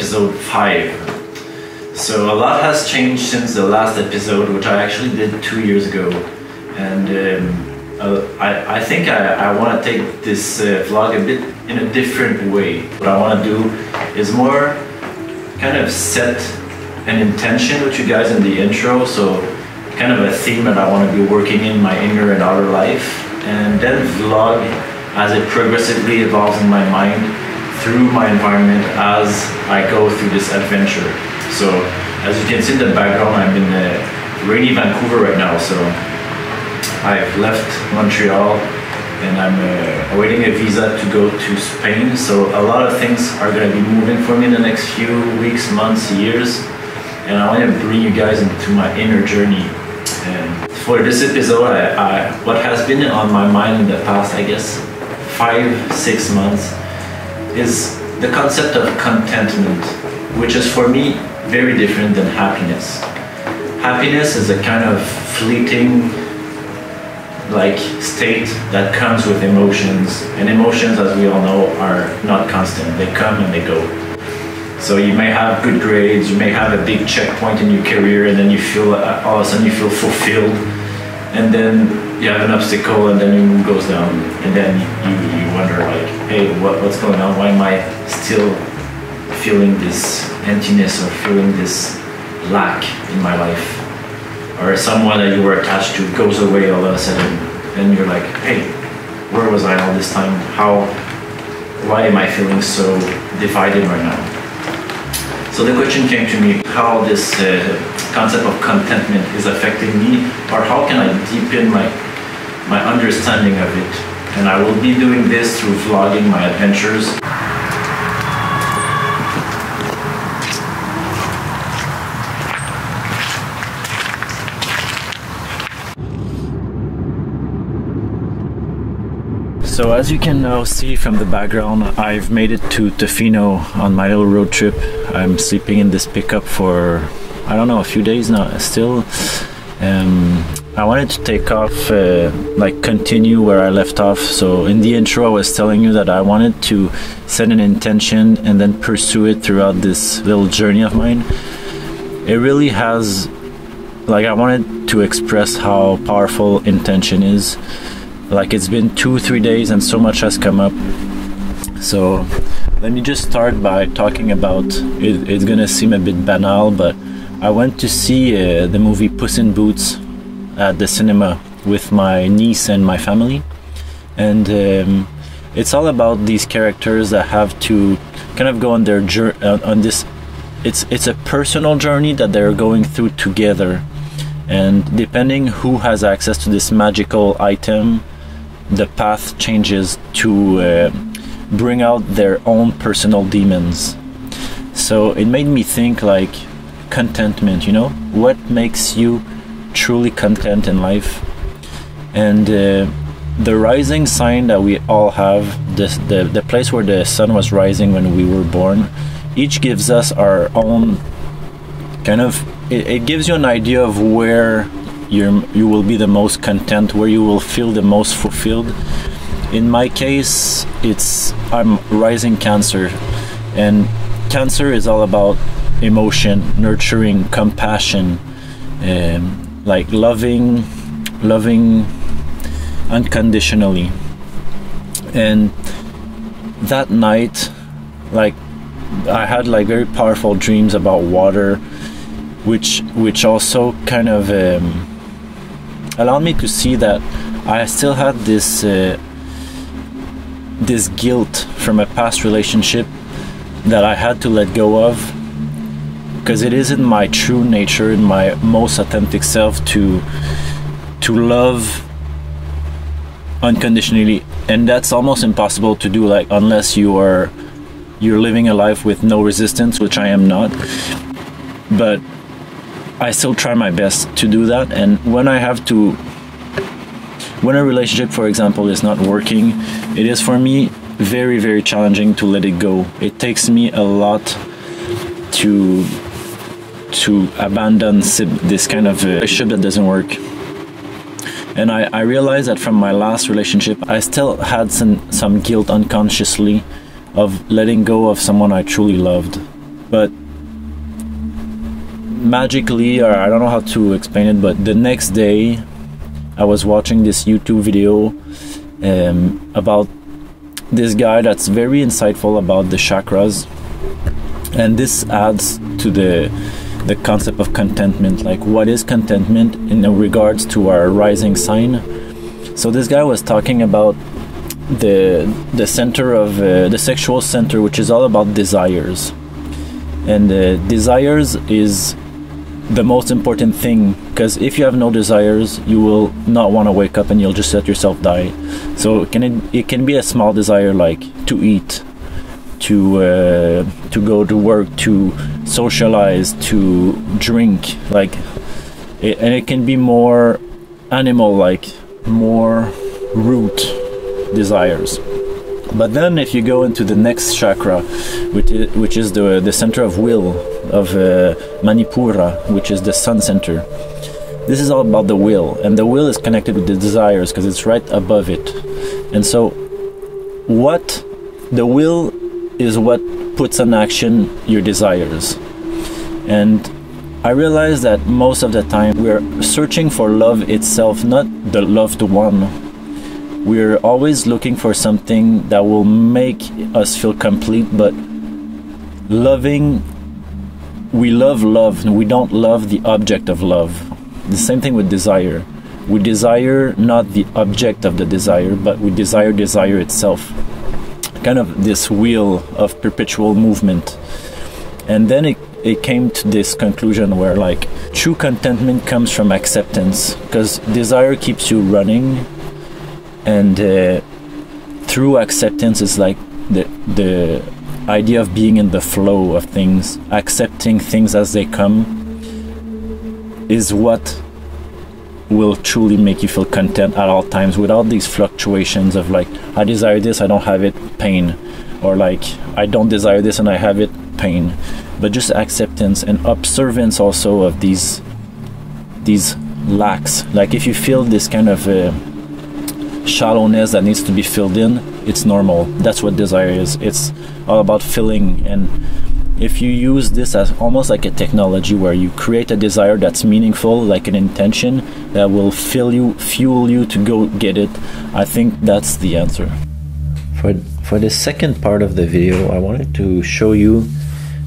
Episode 5. So, a lot has changed since the last episode, which I actually did two years ago. And um, uh, I, I think I, I want to take this uh, vlog a bit in a different way. What I want to do is more kind of set an intention with you guys in the intro. So, kind of a theme that I want to be working in my inner and outer life. And then vlog as it progressively evolves in my mind through my environment as I go through this adventure. So as you can see in the background, I'm in uh, rainy Vancouver right now. So I've left Montreal and I'm uh, awaiting a visa to go to Spain. So a lot of things are going to be moving for me in the next few weeks, months, years. And I want to bring you guys into my inner journey. And for this episode, I, I, what has been on my mind in the past, I guess, five, six months is the concept of contentment, which is for me very different than happiness. Happiness is a kind of fleeting like state that comes with emotions and emotions as we all know are not constant they come and they go so you may have good grades you may have a big checkpoint in your career and then you feel uh, all of a sudden you feel fulfilled and then you have an obstacle and then mood goes down and then you, hey what, what's going on? Why am i still feeling this emptiness or feeling this lack in my life? Or someone that you were attached to goes away all of a sudden and you're like hey where was i all this time? How why am i feeling so divided right now? So the question came to me how this uh, concept of contentment is affecting me or how can I deepen my my understanding of it. And I will be doing this through vlogging my adventures. So as you can now see from the background, I've made it to Tofino on my little road trip. I'm sleeping in this pickup for I don't know a few days now still. Um, I wanted to take off, uh, like continue where I left off. So in the intro, I was telling you that I wanted to set an intention and then pursue it throughout this little journey of mine. It really has, like, I wanted to express how powerful intention is. Like, it's been two, three days, and so much has come up. So, let me just start by talking about it, it's gonna seem a bit banal, but I went to see uh, the movie Puss in Boots at the cinema with my niece and my family, and um, it's all about these characters that have to kind of go on their journey uh, on this. It's it's a personal journey that they're going through together, and depending who has access to this magical item, the path changes to uh, bring out their own personal demons. So it made me think like contentment you know what makes you truly content in life. And uh, the rising sign that we all have this, the, place where the sun was rising when we were born each gives us our own kind of it, it gives you an idea of where you you will be the most content where you will feel the most fulfilled. In my case it's i'm rising cancer. And cancer is all about emotion, nurturing, compassion, um, like loving, loving unconditionally. And that night, like I had like very powerful dreams about water, which which also kind of um, allowed me to see that I still had this uh, this guilt from a past relationship that I had to let go of because it isn't my true nature and my most authentic self to to love unconditionally. And that's almost impossible to do like unless you are you're living a life with no resistance which I am not. But I still try my best to do that. And when I have to when a relationship for example is not working it is for me very very challenging to let it go. It takes me a lot to to abandon this kind of relationship that doesn't work. And I, I realized that from my last relationship, I still had some, some guilt unconsciously of letting go of someone I truly loved. But magically, or I don't know how to explain it, but the next day I was watching this YouTube video um, about this guy that's very insightful about the chakras, and this adds to the the concept of contentment. Like, what is contentment in regards to our rising sign? So this guy was talking about the the center of uh, the sexual center, which is all about desires, and uh, desires is the most important thing because if you have no desires you will not want to wake up and you'll just let yourself die so can it, it can be a small desire like to eat to uh, to go to work to socialize to drink like it, and it can be more animal like more root desires but then if you go into the next chakra which is, which is the the center of will of uh, Manipura, which is the sun center. This is all about the will, and the will is connected with the desires because it's right above it. And so, what the will is what puts in action your desires. And I realize that most of the time we're searching for love itself, not the loved one. We're always looking for something that will make us feel complete, but loving we love love we don't love the object of love the same thing with desire we desire not the object of the desire but we desire desire itself kind of this wheel of perpetual movement. And then it, it came to this conclusion where like true contentment comes from acceptance because desire keeps you running and uh, through acceptance is like the the idea of being in the flow of things, accepting things as they come, is what will truly make you feel content at all times without these fluctuations of like, I desire this, I don't have it, pain. Or like, I don't desire this and I have it, pain. But just acceptance and observance also of these these lacks. Like if you feel this kind of uh, shallowness that needs to be filled in, it's normal. That's what desire is. It's all about filling. And if you use this as almost like a technology where you create a desire that's meaningful, like an intention that will fill you, fuel you to go get it, I think that's the answer. For, for the second part of the video, I wanted to show you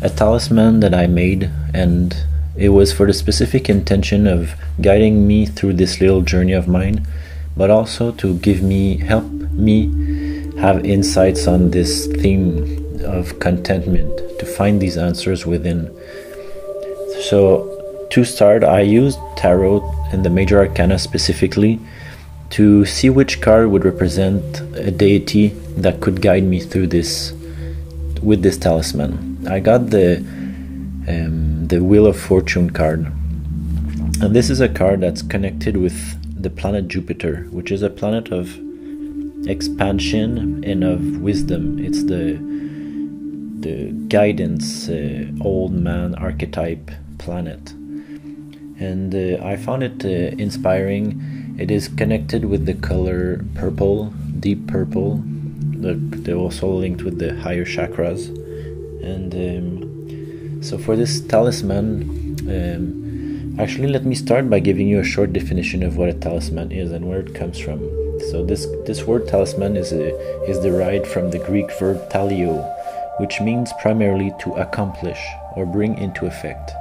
a talisman that I made and it was for the specific intention of guiding me through this little journey of mine but also to give me help me have insights on this theme of contentment to find these answers within. So to start i used tarot and the major arcana specifically to see which card would represent a deity that could guide me through this with this talisman. I got the um, the wheel of fortune card. And this is a card that's connected with the planet Jupiter, which is a planet of expansion and of wisdom. It's the the guidance uh, old man archetype planet, and uh, I found it uh, inspiring. It is connected with the color purple, deep purple. they're also linked with the higher chakras, and um, so for this talisman. Um, Actually, let me start by giving you a short definition of what a talisman is and where it comes from. So this this word talisman is a, is derived from the Greek verb teleo, which means primarily to accomplish or bring into effect.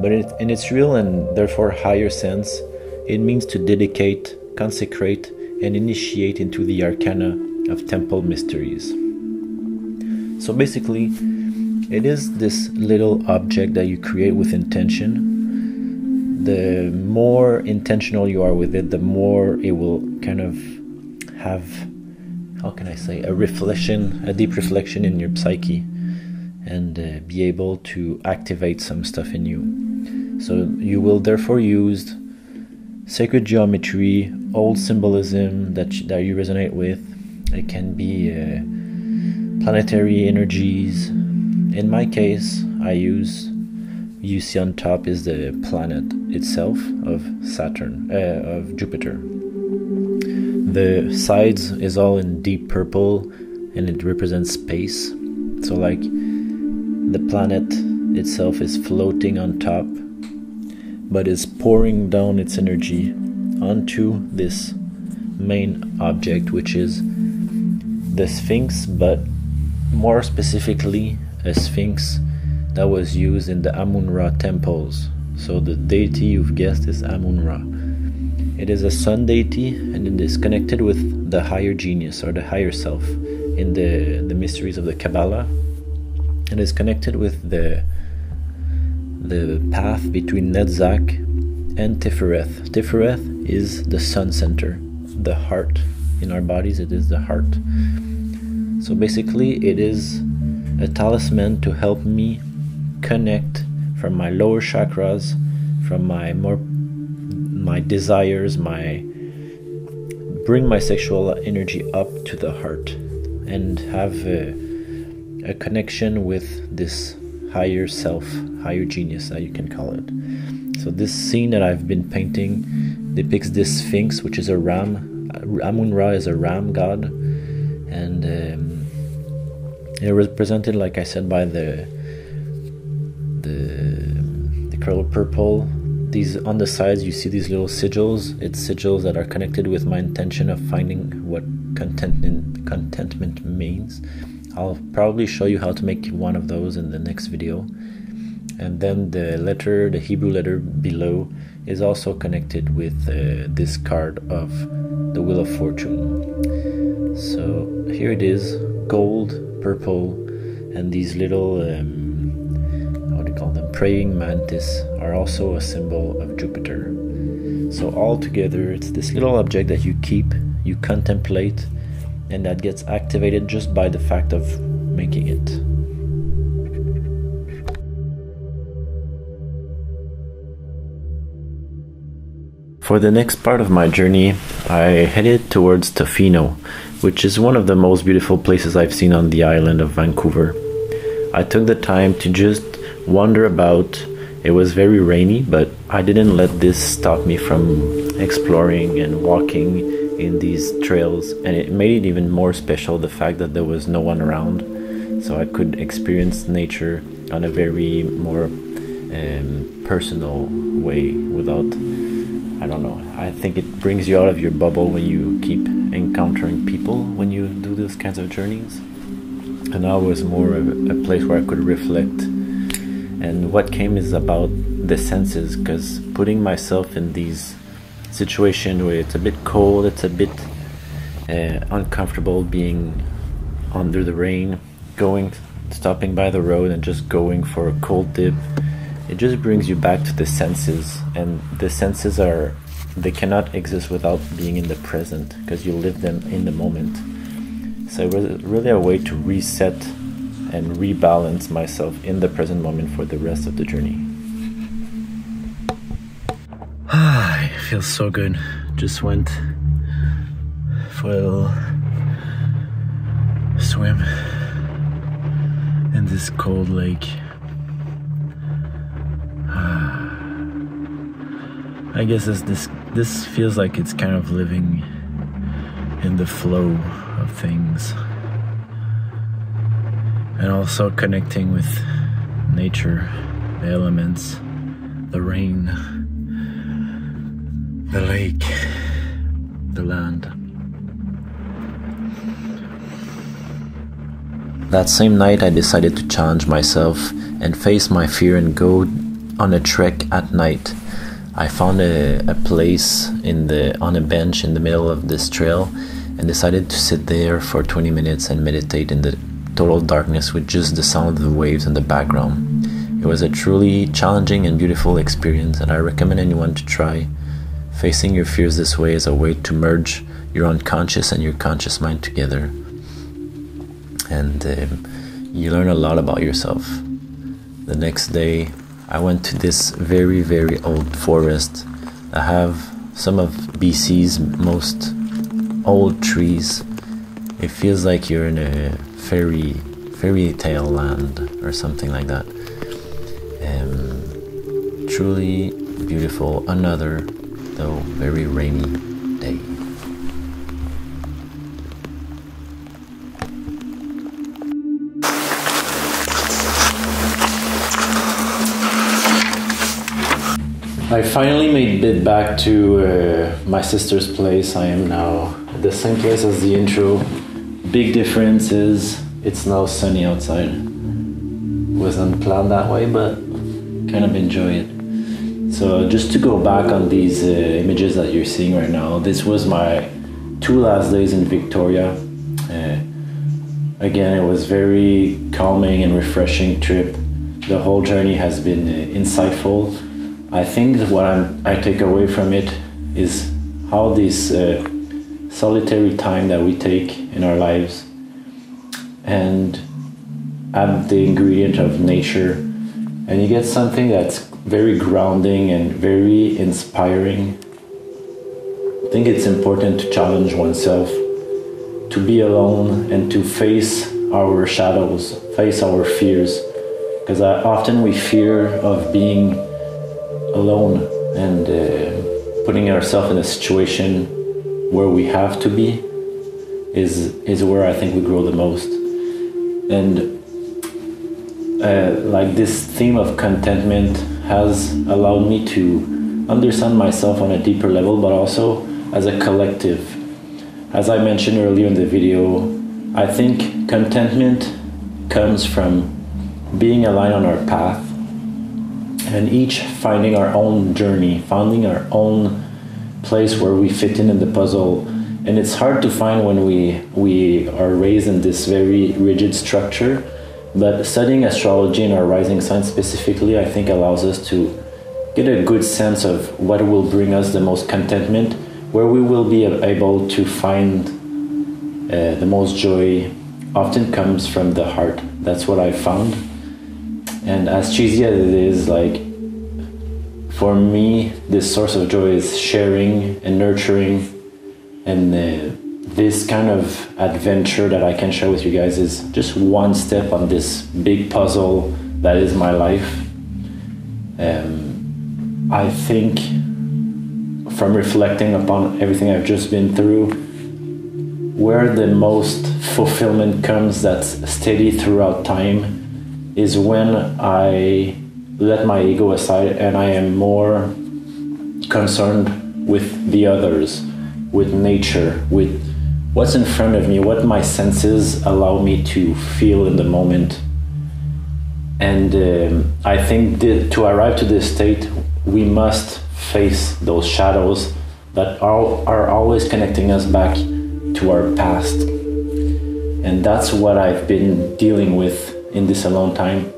But in its real and therefore higher sense, it means to dedicate, consecrate, and initiate into the arcana of temple mysteries. So basically, it is this little object that you create with intention the more intentional you are with it, the more it will kind of have, how can I say, a reflection, a deep reflection in your psyche, and uh, be able to activate some stuff in you. So you will therefore use sacred geometry, old symbolism that that you resonate with. It can be uh, planetary energies. In my case, I use you see on top is the planet itself of Saturn, uh, of Jupiter. The sides is all in deep purple, and it represents space. So, like the planet itself is floating on top, but is pouring down its energy onto this main object, which is the Sphinx, but more specifically, a Sphinx that was used in the Amun Ra temples. So the deity you've guessed is Amun Ra. It is a sun deity and it is connected with the higher genius or the higher self in the, the mysteries of the Kabbalah. It is connected with the the path between Netzach and Tifereth. Tifereth is the sun center, the heart. In our bodies, it is the heart. So basically, it is a talisman to help me connect from my lower chakras, from my more my desires, my bring my sexual energy up to the heart and have a, a connection with this higher self, higher genius that you can call it. So this scene that I've been painting depicts this sphinx, which is a ram. Amun Ra is a ram god, and um, it represented, like I said, by the the the color purple. These on the sides, you see these little sigils. It's sigils that are connected with my intention of finding what contentment contentment means. I'll probably show you how to make one of those in the next video. And then the letter, the Hebrew letter below, is also connected with uh, this card of the Wheel of Fortune. So here it is gold, purple, and these little, um, praying mantis are also a symbol of Jupiter. So all together, it's this little object that you keep, you contemplate, and that gets activated just by the fact of making it. For the next part of my journey, I headed towards Tofino, which is one of the most beautiful places I've seen on the island of Vancouver. I took the time to just wander about. It was very rainy, but I didn't let this stop me from exploring and walking in these trails, and it made it even more special the fact that there was no one around, so I could experience nature on a very more um, personal way without I don't know. I think it brings you out of your bubble when you keep encountering people when you do those kinds of journeys. And now was more of a place where I could reflect. And what came is about the senses, because putting myself in these situations where it's a bit cold, it's a bit uh, uncomfortable being under the rain, going, stopping by the road and just going for a cold dip it just brings you back to the senses. And the senses are they cannot exist without being in the present because you live them in the moment. So it was really a way to reset and rebalance myself in the present moment for the rest of the journey. Ah it feels so good. Just went for a little swim in this cold lake. I guess this this feels like it's kind of living in the flow of things and also connecting with nature, the elements, the rain, the lake, the land. That same night, I decided to challenge myself and face my fear and go on a trek at night I found a, a place in the on a bench in the middle of this trail and decided to sit there for 20 minutes and meditate in the total darkness with just the sound of the waves in the background. It was a truly challenging and beautiful experience, and I recommend anyone to try. Facing your fears this way is a way to merge your unconscious and your conscious mind together. And um, you learn a lot about yourself. The next day, I went to this very, very old forest. I have some of BC's most old trees. It feels like you're in a fairy fairy tale land or something like that. Um, truly beautiful. Another, though very rainy, day. I finally made it back to uh, my sister's place. I am now at the same place as the intro Big difference is it's now sunny outside. Wasn't planned that way, but kind of enjoy it. So just to go back on these uh, images that you're seeing right now, this was my two last days in Victoria. Uh, again, it was very calming and refreshing trip. The whole journey has been uh, insightful I think what I'm, I take away from it is how this uh, solitary time that we take in our lives and add the ingredient of nature and you get something that's very grounding and very inspiring. I think it's important to challenge oneself to be alone and to face our shadows, face our fears because often we fear of being alone and uh, putting ourselves in a situation where we have to be is is where I think we grow the most. And uh, like this theme of contentment has allowed me to understand myself on a deeper level, but also as a collective. As I mentioned earlier in the video, I think contentment comes from being aligned on our path and each finding our own journey, finding our own place where we fit in in the puzzle. And it's hard to find when we we are raised in this very rigid structure. But studying astrology and our rising sign specifically, I think allows us to get a good sense of what will bring us the most contentment, where we will be able to find uh, the most joy. Often comes from the heart. That's what I found and as cheesy as it is like for me this source of joy is sharing and nurturing. And uh, this kind of adventure that i can share with you guys is just one step on this big puzzle that is my life. Um, i think from reflecting upon everything i've just been through where the most fulfillment comes that's steady throughout time is when I let my ego aside and I am more concerned with the others, with nature, with what's in front of me, what my senses allow me to feel in the moment. And um, I think that to arrive to this state, we must face those shadows that are, are always connecting us back to our past. And that's what I've been dealing with in this alone time.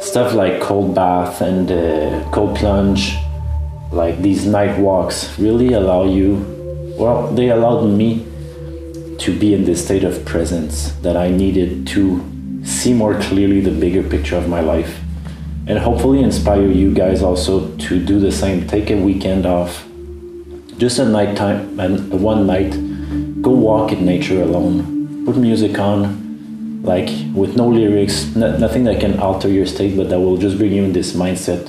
Stuff like cold bath and uh, cold plunge, like these night walks, really allow you, well, they allowed me to be in this state of presence that I needed to see more clearly the bigger picture of my life. And hopefully inspire you guys also to do the same. Take a weekend off, just a night time and one night, go walk in nature alone. Put music on, like with no lyrics, nothing that can alter your state, but that will just bring you in this mindset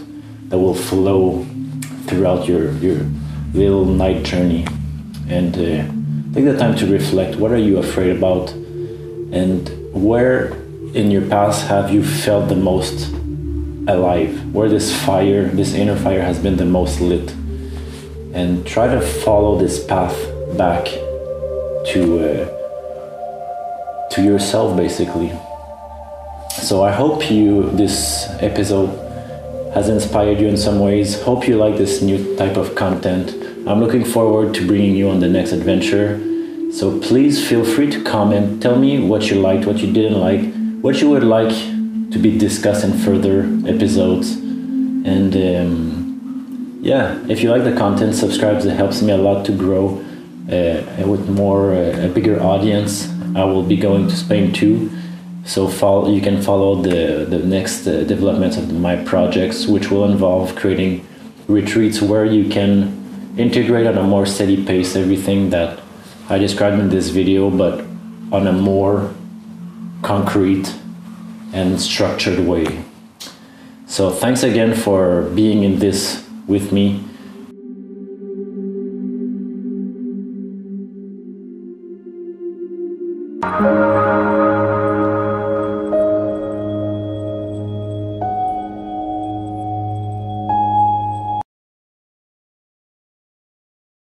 that will flow throughout your your little night journey. And uh, take the time to reflect. What are you afraid about? And where in your past have you felt the most alive? Where this fire, this inner fire, has been the most lit? And try to follow this path back to. Uh, to yourself basically. So i hope you this episode has inspired you in some ways. Hope you like this new type of content. I'm looking forward to bringing you on the next adventure. So please feel free to comment. Tell me what you liked what you didn't like what you would like to be discussed in further episodes. And um, yeah if you like the content subscribe. It helps me a lot to grow uh, with more uh, a bigger audience I will be going to Spain too. So follow, you can follow the, the next uh, developments of my projects, which will involve creating retreats where you can integrate on a more steady pace everything that I described in this video, but on a more concrete and structured way. So thanks again for being in this with me